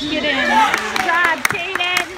Get in. Good job, Kaden.